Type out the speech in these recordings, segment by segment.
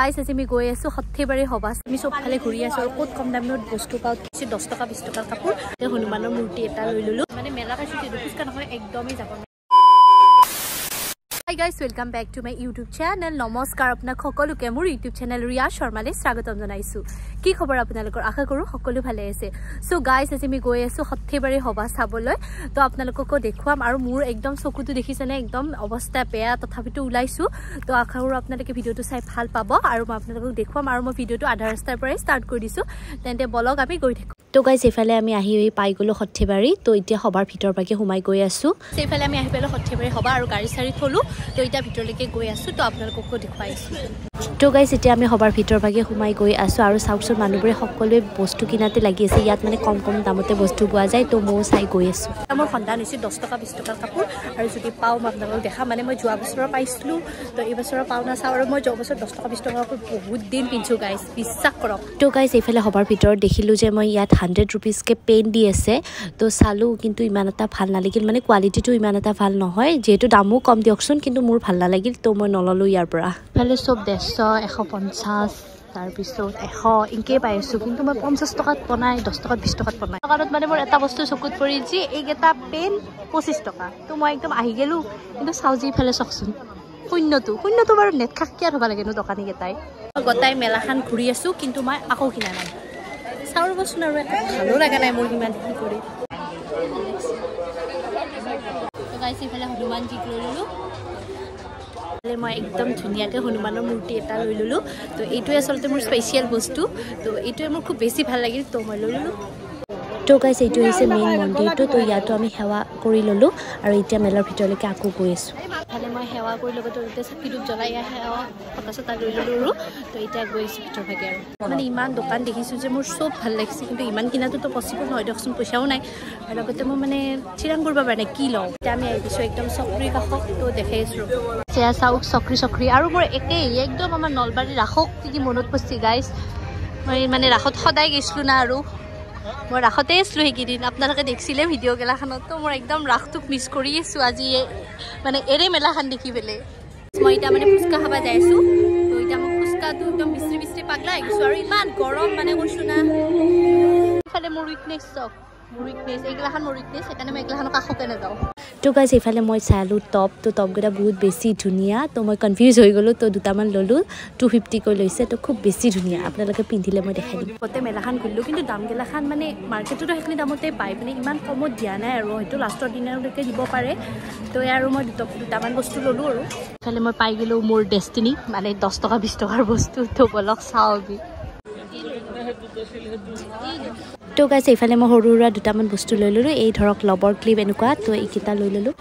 গাইছ আজি আমি গৈ আছো সৰ্থেবাৰী সভা আমি চবফালে ঘূৰি আছো আৰু ক'ত কম দামত বস্তু পাওঁ কিছু দহ টকা বিছ টকাৰ কাপোৰ। হনুমানৰ মূৰ্তি এটা লৈ ললো। মানে মেলা পাইছো দুখোজকা নহয় একদমেই যাব guys welcome back to my YouTube channel নমস্কাৰ আপোনাক সকলোকে মোৰ ইউটিউব চেনেল ৰিয়া শৰ্মালৈ স্বাগতম জনাইছোঁ কি খবৰ আপোনালোকৰ আশা কৰোঁ সকলো ভালে আছে চ' গাইজ আজি আমি গৈ আছোঁ সৰ্থেবাৰী সভা চাবলৈ তো আপোনালোককো দেখুৱাম আৰু মোৰ একদম চকুটো দেখিছেনে একদম অৱস্থা বেয়া তথাপিতো ওলাইছোঁ তো আশা কৰোঁ আপোনালোকে ভিডিঅ'টো চাই ভাল পাব আৰু মই আপোনালোকক দেখুৱাম আৰু মই ভিডিঅ'টো আধা ৰাস্তাৰ পৰাই ষ্টাৰ্ট কৰি দিছোঁ তেন্তে বলক আমি গৈ থাকোঁ তো গাইজ এইফালে আমি আহি পাই গ'লোঁ সৰ্থেবাৰী। তো এতিয়া সভাৰ ভিতৰ পাকে সোমাই গৈ আছোঁ। সেইফালে আমি আহি পেলাই সৰ্থেবাৰী সভা আৰু গাড়ী চাড়ী থলোঁ। তো এতিয়া ভিতৰলৈকে গৈ আছোঁ। তো আপোনালোককো দেখুৱাইছোঁ তো গাইজ এতিয়া আমি সভাৰ ভিতৰ ভাগে সোমাই গৈ আছোঁ আৰু চাওকচোন মানুহবোৰে সকলোৱে বস্তু কিনাতে লাগি আছে। ইয়াত মানে কম কম দামতে বস্তু পোৱা যায়। তো ময়ো চাই গৈ আছোঁ। মোৰ সন্ধান হৈছে দহ টকা বিছ টকাৰ কাপোৰ। আৰু যদি পাওঁ মই আপোনালোকক দেখা মানে মই যোৱা বছৰৰ পাইছিলোঁ। তো এই বছৰৰ পাওঁ নাচাওঁ আৰু মই যোৱা বছৰ দহ টকা বিছ টকাৰ কাপোৰ বহুত দিন পিন্ধিছোঁ গাইজ বিশ্বাস কৰক। তো গাইজ এইফালে সভাৰ ভিতৰত দেখিলোঁ যে মই ইয়াত হাণ্ড্ৰেড ৰুপিজকৈ পেন দি আছে। তো চালোঁ কিন্তু ইমান এটা ভাল নালাগিল। মানে কোৱালিটিটো ইমান এটা ভাল নহয়। যিহেতু দামো কম দিয়কচোন কিন্তু মোৰ ভাল নালাগিল তো মই নল'লোঁ ইয়াৰ পৰা। ইফালে চব ডেৰশ এশ পঞ্চাছ তাৰপিছত এশ এনেকৈ পাই আছোঁ। কিন্তু মই পঞ্চাছ টকাত বনাই দহ টকাত বিছ টকাত বনাই। দোকানত মানে মোৰ এটা বস্তু চকুত পৰি যি এইকেইটা পেন পঁচিছ টকা। তো মই একদম আহি গ'লোঁ কিন্তু চাওঁ যি ইফালে চাওকচোন। শূন্যটো শূন্যটো বাৰু নেট খাক কিয় থ'ব লাগেনো দোকানীকেইটাই গোটাই মেলাখন ঘূৰি আছোঁ কিন্তু মই আকৌ কিনা নাই। চাওঁ ৰ'বচোন আৰু একো ভালো লগা নাই মোৰ সিমান কি কৰি। হনুমানজীক লৈ ল'লোঁ। মই একদম ধুনীয়াকৈ হনুমানৰ মূৰ্তি এটা লৈ ল'লোঁ। তো এইটোৱে আচলতে মোৰ স্পেচিয়েল বস্তু। তো এইটোৱে মোৰ খুব বেছি ভাল লাগিল তো মই লৈ ল'লোঁ। গাইছ এইটো হৈছে মেইন মন্দিৰটো তো ইয়াতো আমি সেৱা কৰি ল'লোঁ আৰু এতিয়া মেলাৰ ভিতৰলৈকে আকৌ গৈ আছোঁ। ইফালে মই সেৱা কৰি লগতে এতিয়া চাকি ধূপ জ্বলাই সেৱা চটা লৈ ল'লোঁ আৰু। তো এতিয়া গৈ আছোঁ ভিতৰ ভাগে আৰু। মানে ইমান দোকান দেখিছোঁ যে মোৰ চব ভাল লাগিছে কিন্তু ইমান কিনাটোতো পচিবল নহয় দিয়কচোন পইচাও নাই। আৰু লগতে মই মানে থিৰাং কৰিব পৰা নাই কি লওঁ? এতিয়া আমি আহিছোঁ একদম চকৰিৰ কাষত তো দেখাই আছোঁ চেয়া চাওক চকৰি চকৰি। আৰু মোৰ একেই একদম আমাৰ নলবাৰী ৰাসক কি কি মনত পৰিছে গাইজ মই মানে ৰাসত সদায় গৈছিলোঁ না আৰু। মই ৰাসতে আছিলোঁ সেইকেইদিন। আপোনালোকে দেখিছিলে ভিডিঅ' গেলাখনত মোৰ একদম ৰাসটোক মিছ কৰি আছোঁ আজি। মানে এৰে মেলাখন দেখি পেলাই মই এতিয়া মানে ফুচকা খাব যাই আছোঁ। তো এতিয়া মই ফুচকাটো একদম বিচৰি বিচৰি পাগলা আহিছোঁ আৰু ইমান গৰম মানে কৈছোঁ না। ইফালে মোৰ উইকনেছ চক মোৰ উইকনেছ এইগিলাখন মোৰ উইকনেছ সেইকাৰণে মই এইগিলাখনৰ কাষতে নাযাওঁ। তো গাইজ এইফালে মই চালোঁ টপ তো টপকেইটা বহুত বেছি ধুনীয়া। তো মই কনফিউজ হৈ গ'লোঁ তো দুটামান ল'লোঁ। টু ফিফটিকৈ লৈছে তো খুব বেছি ধুনীয়া। আপোনালোকে পিন্ধিলে মই দেখাই দিম। গোটেই মেলাখন ঘূৰিলোঁ কিন্তু দামগিলাখান মানে মাৰ্কেটতো সেইখিনি দামতে পায় মানে ইমান কমত দিয়া নাই আৰু হয়তো লাষ্টৰ দিনলৈকে দিব পাৰে। তো আৰু মই দুটা দুটামান বস্তু ল'লোঁ আৰু। ইফালে মই পাই গ'লোঁ মোৰ ডেষ্টিনি মানে দহ টকা বিছ টকাৰ বস্তু। তো বলক চাওঁ আমি। তো গাইছে এইফালে মই সৰু সুৰা দুটামান বস্তু লৈ ল'লোঁ। এই ধৰক লবৰ ক্লিপ এনেকুৱা তো এইকেইটা লৈ ল'লোঁ।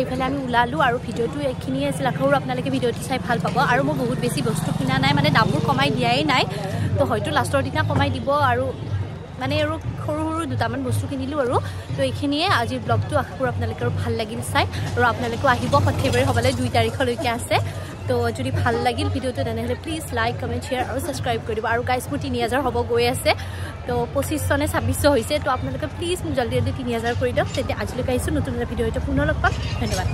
এইফালে আমি ওলালোঁ আৰু ভিডিঅ'টো এইখিনিয়ে আছিল। আশা কৰোঁ আপোনালোকে ভিডিঅ'টো চাই ভাল পাব। আৰু মই বহুত বেছি বস্তু কিনা নাই মানে দামবোৰ কমাই দিয়াই নাই। তো হয়তো লাষ্টৰ দিনা কমাই দিব আৰু মানে আৰু সৰু সৰু দুটামান বস্তু কিনিলোঁ আৰু। তো এইখিনিয়ে আজিৰ ব্লগটো আশা কৰোঁ আপোনালোকে আৰু ভাল লাগিল চাই। আৰু আপোনালোকেও আহিব সৰ্থেবাৰী হ'বলৈ দুই তাৰিখলৈকে আছে। তো যদি ভাল লাগিল ভিডিঅ'টো তেনেহ'লে প্লিজ লাইক কমেণ্ট শ্বেয়াৰ আৰু ছাবস্ক্ৰাইব কৰি দিব। আৰু গাইজ মোৰ তিনি হাজাৰ হ'ব গৈ আছে। তো পঁচিছশ নে ছাব্বিছশ হৈছে। তো আপোনালোকে প্লিজ মোক জল্দি জল্দি তিনি হাজাৰ কৰি দিয়ক। তেতিয়া আজিলৈকে আহিছোঁ। নতুন এটা ভিডিঅ' পুনৰ লগ পাম। ধন্যবাদ।